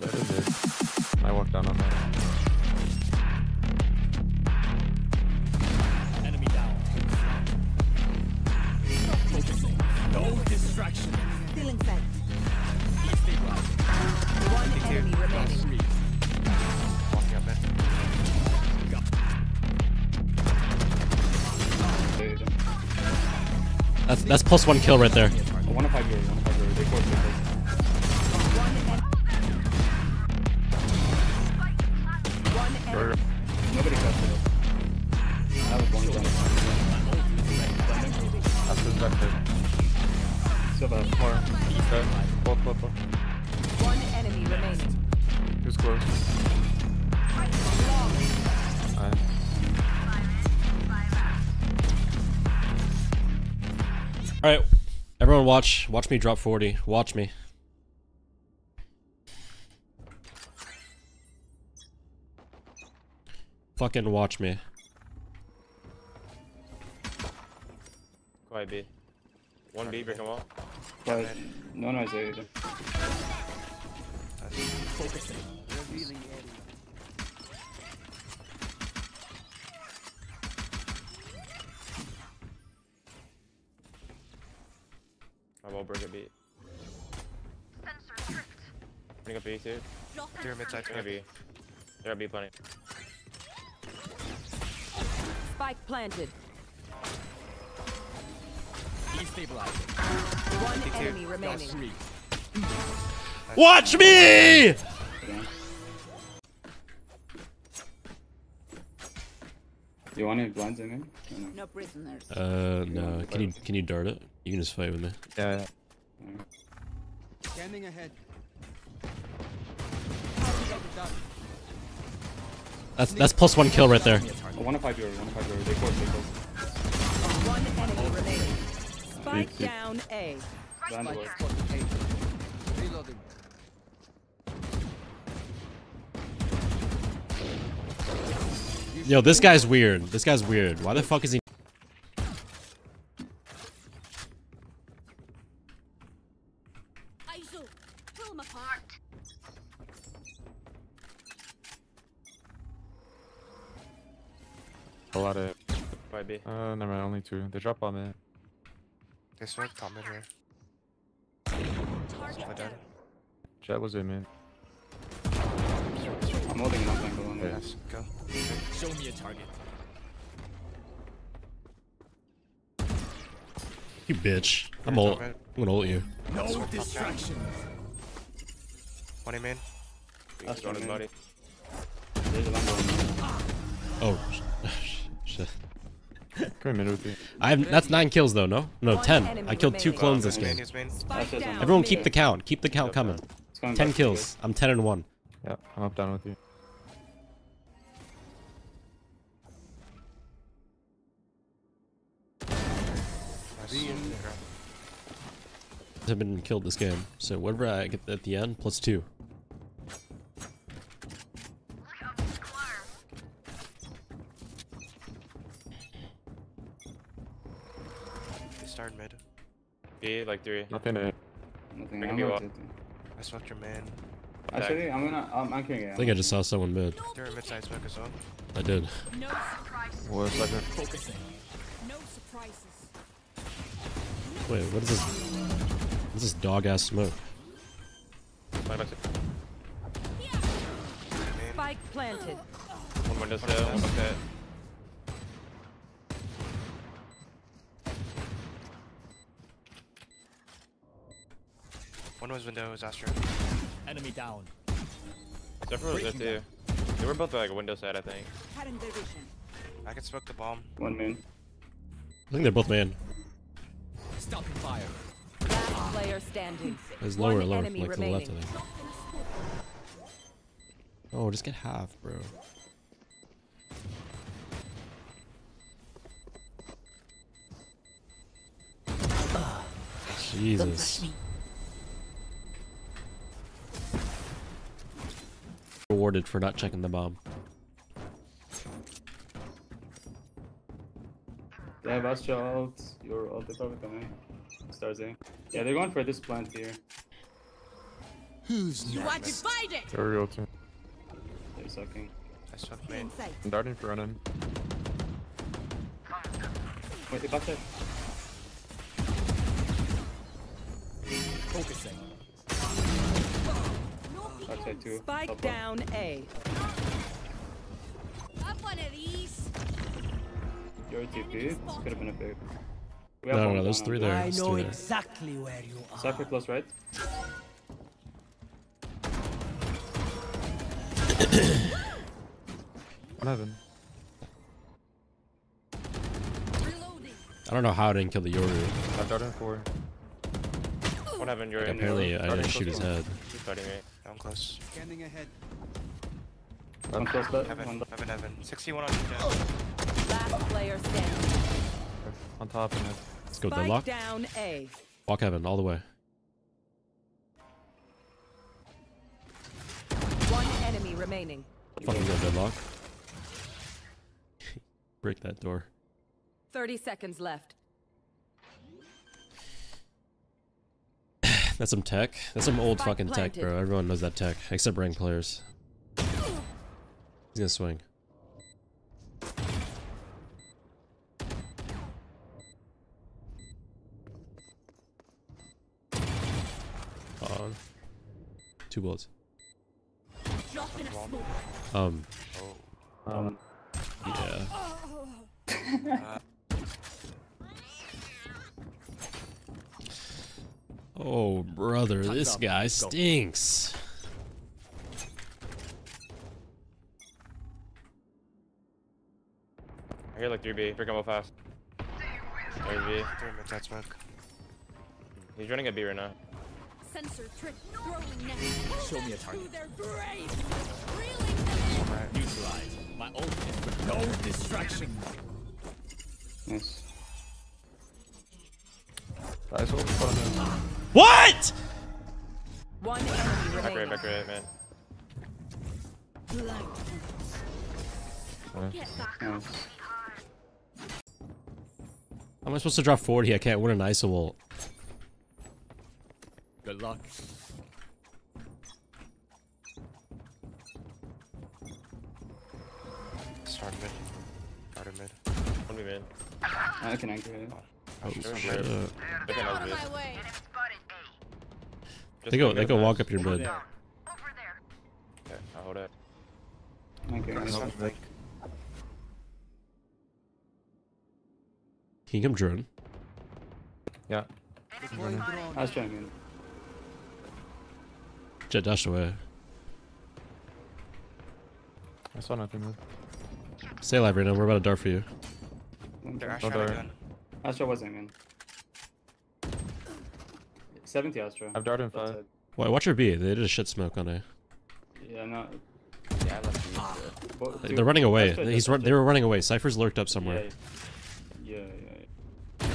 That is it. I walked down on that. Enemy down. Focusing. No distraction. Feeling fed. Destabilizing. One enemy remaining. Walking up there. That's that's plus one kill right there. More. Okay. Both, both, both. One enemy remaining. Who's close? Nice. All right, everyone, watch watch me drop 40. Watch me. Fucking watch me. Quiet B. One B, break them all. But no noise there either. Focusing. I will break a B. Bring up B too. They're mid-side Bring up B. There are B plenty. Spike planted. Destabilizing. One enemy remaining. Watch me! You want any blinds in him? No? No prisoners. Uh, no. Can you can you dart it? You can just fight with me. Yeah, yeah. Scanning ahead. That's that's plus one kill right there. One of five years, one of five years. They forced it. Close. One enemy remaining. Spike down A. Blind. Reloading. Yo, this guy's weird. This guy's weird. Why the fuck is he? ISO. Apart. A lot of. Quiet B. Uh, never mind. Only two. They drop on it. They smoke top mid here. Target My dad. Jet was in mid. I'm holding nothing but one. Yes, go. Show me a target. You bitch. I'm You're ult. I'm gonna ult you. No distraction. One main. That's Go on his one body. There's a lambo. Oh, shit. Come in mid with you. I have that's nine kills though. No, no, ten. I killed two clones this game. his main. Spike That's just down. Everyone keep the count. Keep the count coming. Ten back to you kills. I'm ten and one. Yeah, I'm up down with you. I've been killed this game. So whatever I get at the end, plus two. They started mid. B, like three. Nothing to. Nothing. I'm you not up. I smoked your man. Actually, I'm gonna. I'm anchoring it. I think I just saw someone mid. They're a mid-side smoke as well. I did. No surprises. What second? Focusing. No surprises. Wait, what is this? What is this dog ass smoke? My. Spike planted. One more window still. One back that. One was window, was Astra. Enemy down. Zephyr was there too. They were both like window side, I think. Cutting their vision. I can smoke the bomb. One main. I think they're both man. Stopping fire. Last player standing. It's One lower, lower, enemy like to the left, I remaining. think. Oh, just get half, bro. Jesus. Rewarded for not checking the bomb. They have Astra out. You're out. They're probably coming. Stars A. Yeah, they're going for this plant here. Who's Want to fight it? They're real too. They're sucking. I smoke main. I'm darting for running. Wait, they backside. focusing? Backside two. Spike Top one. down A. Have one of these. You're TP. This could have been a big. We No, have no, one no, there's three there. top. There's three there. exactly where you are. Cypher close right. I'm heaven. Reloading. I don't know how I didn't kill the Yoru. I've darted for. One heaven, you're in. Apparently, I didn't shoot his head. He's starting me. I'm close. Scanning ahead. One close left. Heaven, One left. heaven, heaven. 61 on jet. Last player standing. On top and it. Let's go Spike deadlock. down A. Walk heaven all the way. One enemy remaining. Fucking go deadlock. Break that door. 30 seconds left. That's some tech. That's some old Spike fucking tech, bro. Everyone knows that tech, except rank players. He's gonna swing. On. Two bullets. Drop in a smoke. Um, Um, yeah. Oh, brother, Time's this up. guy Go. stinks. I hear like 3B. Break him up fast. 3B. Three mid smoke. He's running a B right now. Sensor trick. Throwing now. Show me a target. To their grave. Reeling them in. Neutralize. My ult is for no distraction. Nice. guys, what fun. What? One enemy Back right, remaining. back right, man. Get back. Nice. How am I supposed to drop 40? I can't win an ISO ult. Good luck. Start mid. Started mid. One B mid. I can anchor it. Oh, sure, shit. Look at Out us, of my way. Just They go, they go walk up your Over there. Okay, I'll hold it. Anchor. Nice one, Can you come drone? Yeah. Deploying drone. I was trying in. Jet dash away. I saw nothing. Move. Stay alive right now. We're about to dart for you. One They're dart. Astra Other- wasn't in. 70 Astra. I've darted in Left five. side. Wait, watch your B. They did a shit smoke on A. Yeah, no. Yeah, I left B. bo- They- two- They're running away. Astra, He's run, they were running away. Cypher's lurked up somewhere. Yeah, yeah, yeah.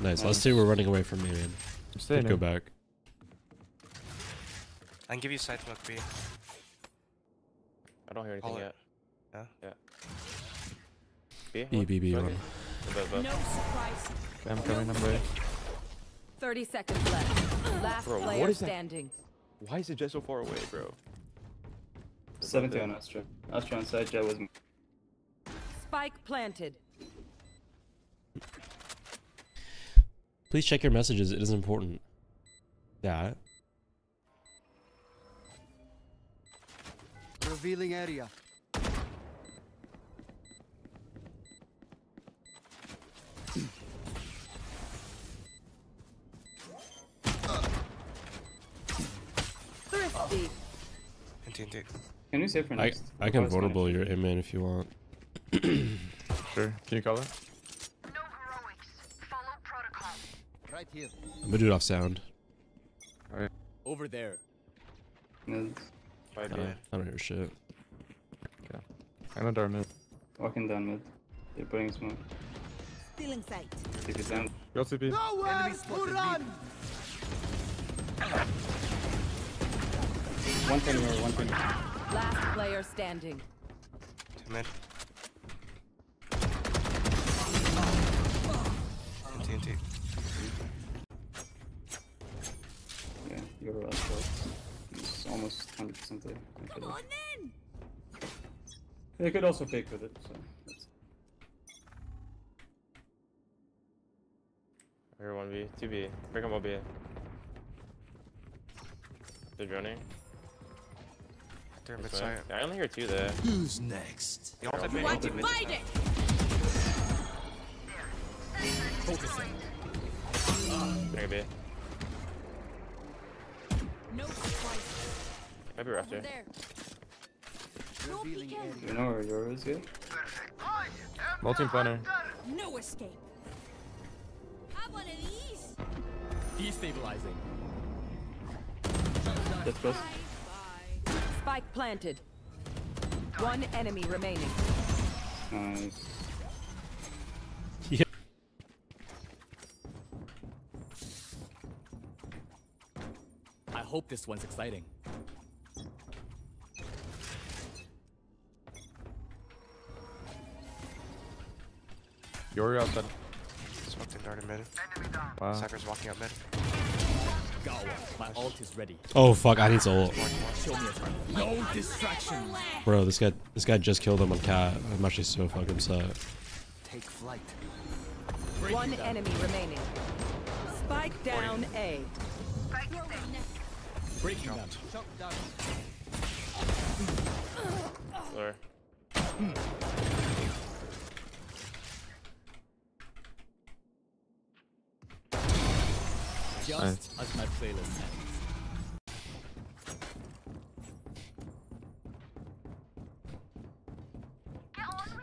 Nice. Let's see. We're running away from me, man. I'm Could go back. I can give you side smoke B. I don't hear anything Call yet. it. Yeah. B? B, What? B, B, Smoking? one. Above, above. No surprise. Okay, I'm coming. I'm ready. 30 seconds left. Last Bro, what player is that? standing. Why is it just so far away, bro? 70 on Astra. Astra on side, Jet was. Spike planted. Please check your messages. It is important. Yeah. Revealing area. And Can you save for I next? I can Otherwise, vulnerable your A man if you want. Sure. Can you call it? Right here. I'm gonna do it off sound. Alright. Over there. Mid. Five I B. I don't hear shit. Okay. I'm gonna dart mid. Walking down mid. They're putting smoke. Still in sight. If it's down. Go TP. Nowhere to run. One thing or one thing. Last player standing. Two mid. And TNT. almost 100% there. Come on like. then. They could also fake with it, so that's Here 1B, 2B. Break him 1B. They're droning. They're This mid way. side. Yeah, I only hear two there. Who's next? You also mid. Why ulti mid. divide it? Focusing. Break B. No surprise. Might be rough Over there. No Revealing peeking. area. You know where yours is good? Multi planner. No escape. Have one of these. Destabilizing. That's close. Bye bye. Spike planted. One enemy remaining. Nice. I hope this one's exciting. Yoru outside. Smoked in darted mid. Wow. Cypher's walking up mid. Gawa, my ult is ready. Oh fuck, I need to ult. Show me a target. No distraction. Bro, this guy this guy just killed him on cat. I'm actually so fucking sad. Take flight. One enemy remaining. Spike down A. Breaking them. Shut down. Lower. Just as my playlist ends.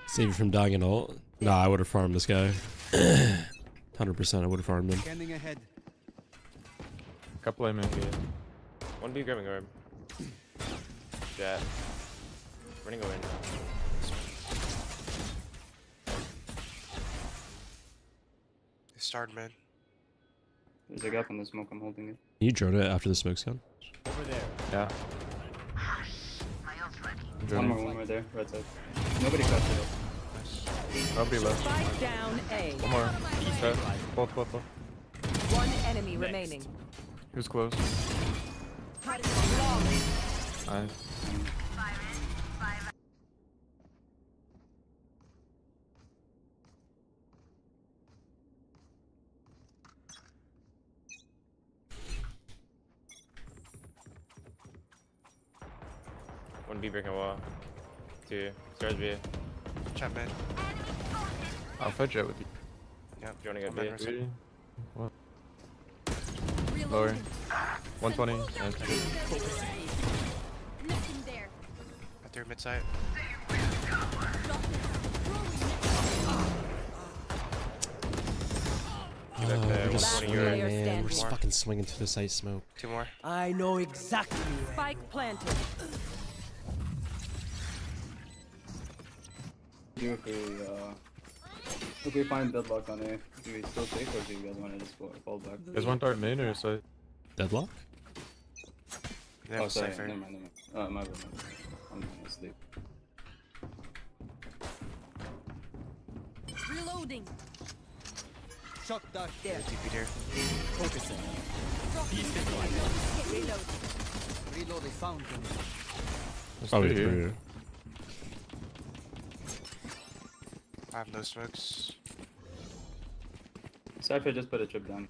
Save you from dying in all. Nah, I would have farmed this guy. 100% I would have farmed him. Scanning ahead. Couple A here. 1B grabbing orb. Jet. Running away now. They started mid. There's a gap in the smoke, I'm holding it. Can you drone it after the smoke's gone? Over there. Yeah. One more, one more there, right side. Nobody cut it. I'll be left. Spike down A. One more. Okay. Both, both, both. One enemy remaining. Who's close? Nice. One B breaking wall. Two. Stairs B. Chat mid. I'll fight Jet with you. Yep. Joining at One B. mid, Three. What? Reloading. Lower. 120. Nice. Nothing there. Their mid side. Oh, we're just swinging, man. We're just fucking swinging through the site smoke. Two more. I know exactly. Spike planted. Do if we, uh, if we find deadlock on A, do we still take or do you guys want to just fall, fall back? There's one dart main or so. Deadlock? They have oh, a sorry, Cypher. never mind, never mind. Uh, my bad, my bad. I'm asleep. Reloading. Shut that They're there. TP here. Focusing. Reload. Reload, they found them. There's Probably three here. through. I have no smokes. Cypher just put a chip down.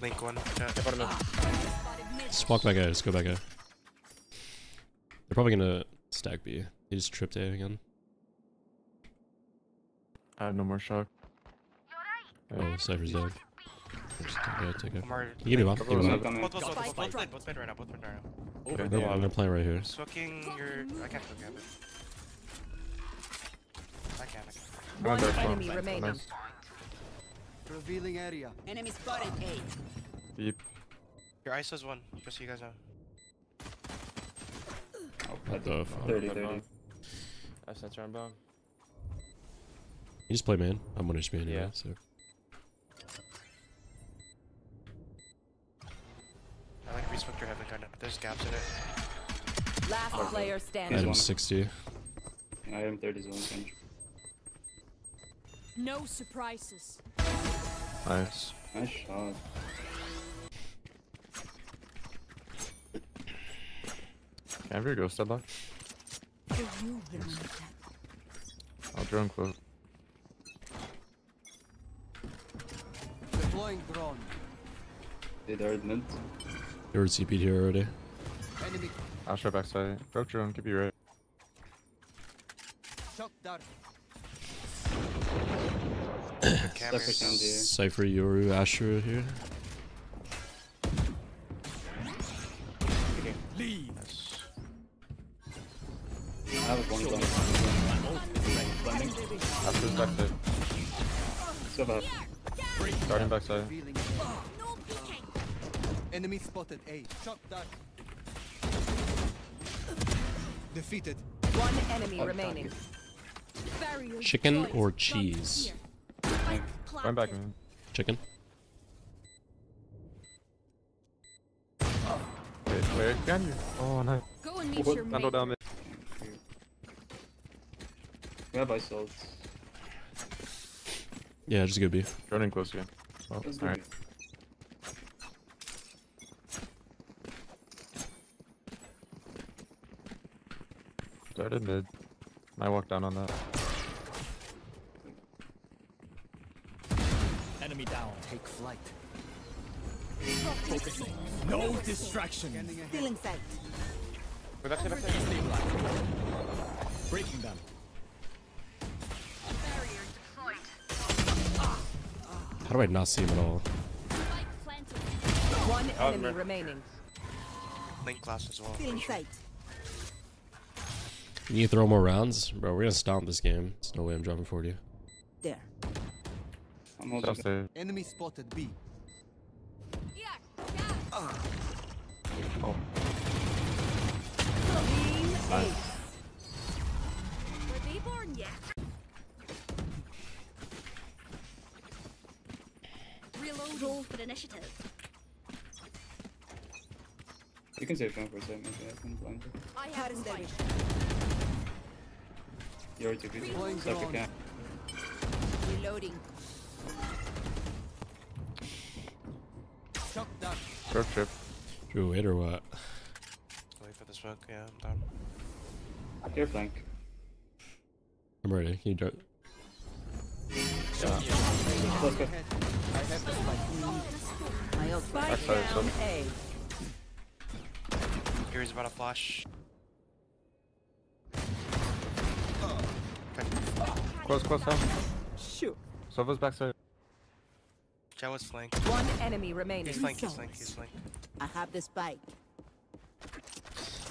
Link one. Chat. Bottom mid. Just walk back out. Just go back out. They're probably gonna stack B. He just tripped A again. I have no more shock. Oh, Cypher's dead. Just take it, take it. You give me off. Couple Give me of off. Coming. Both, both, both, Spike both, both, drop. mid, both mid right now. Both mid right now. Over Okay. there. Yeah, I'm gonna play right here. Smoking your. I can't go grab it. I can. I can. I'm on One dart enemy front. remaining. Nice. Revealing area. Enemy spotted A. Deep. Your ISO's one. Just so you guys know. Oh, What the fuck? 30, Red 30. bomb. I have sensor on bomb. You just play man. I'm one HP anyway, Yeah. so. I like resmoked your heaven kind of. There's gaps in it. Last player He's standing. Item one. 60. I am 30 zone range. No surprises. Nice. Nice shot. Can I have your ghost headlock? I'll drone quote. Deploying drone. They are mid. They were CP here already. Enemy. I'll show backside. Broke drone, could be right. Good Cypher down there. Cypher, Yoru, Asher here. Leave. I have a point on. My ult is ready. Blending. Astra's backside. Still have. Starting backside. Revealing. No peeking. Enemy spotted A. Shock dart. Defeated. One enemy remaining. Chicken or cheese? Here. Spike Going back, man. Chicken. Wait, wait, again you. Oh, nice. Go and meet What? your Handle down mid. We have ice salts. Yeah, just go B. Droning close again. Oh, Let's alright. it. Started mid. Might walk down on that. Enemy down. Take flight. Focusing. No distractions. Scanning ahead. Feeling sight. Wait, backside, backside. Stabilize. Breaking them. How do I not see him at all? Spike planted. One Oh, enemy man. remaining. Link glass as well. Feeling sight. You need to throw more rounds? Bro, we're gonna stomp this game. There's no way I'm dropping 40. There. I'm holding. Just stay. Enemy spotted B. Yeah. Yeah. Oh, Nice. Were they born yet? Reload. Roll for initiative. You can save drone for a second. Maybe I can blind you. I have spike. You're too busy. Deploying Cypher drone. Reloading. Shock dart. Broke trip. Drew wait or what? Wait for the smoke. Yeah, I'm down. Here flank. I'm ready. Can you drop? Let's go. Ahead. I have the spike. My ult. Spike down. A. Here's about a flash. Close, close, down. Shoot. Sova's backside. Joe was flank. One enemy remaining. He's flank. He's flank. He's flank. I have this bike.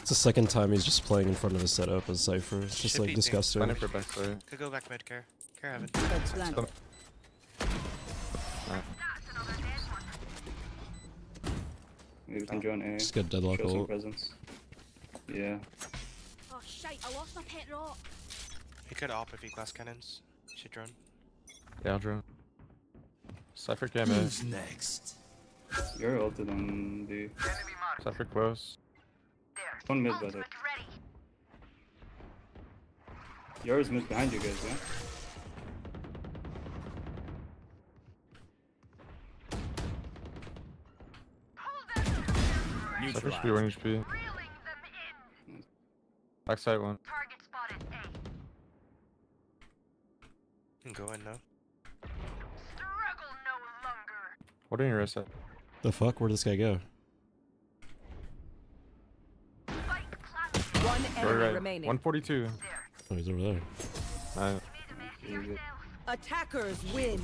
It's the second time he's just playing in front of his setup as Cypher. It's just Should like disgusting. Planning for backside. Could go back mid care. Care heaven. Plant. Maybe we can ah, drone A. Just get deadlock Show ult. presence. Yeah. Oh shite! I lost my pet rock. He could op if he glass cannons. Should drone. Yeah, I'll drone. Cypher cam in. next? You're ulted on the. Cypher close. One mid, by the. Yours mid behind you guys, yeah? Cypher should be Neutralized. one HP. Backside one. Holding your wrist up. The fuck? Where'd this guy go? One enemy right. remaining. 142. Oh, he's over there. Nice. Attackers win.